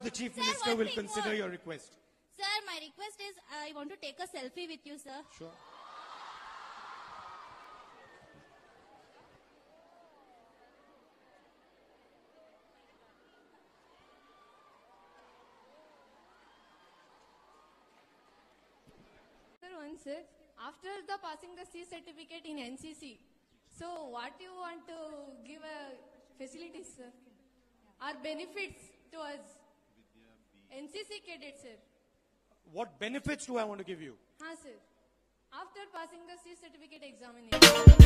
The Chief Sir, Minister will consider more. your request. Sir, my request is uh, I want to take a selfie with you, sir. Sure. Sir, one sir, after the passing the C certificate in NCC, so what you want to give a facilities, sir, or benefits to us? NCC cadets, sir. What benefits do I want to give you? sir. After passing the C certificate examination.